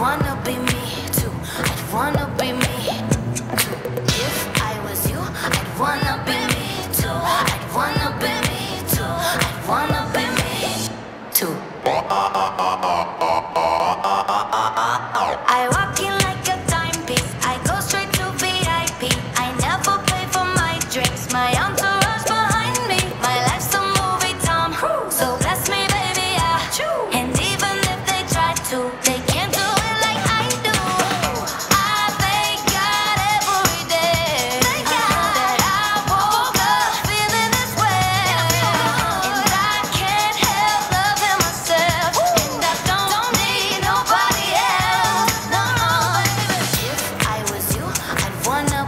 wanna be me too. I wanna be me.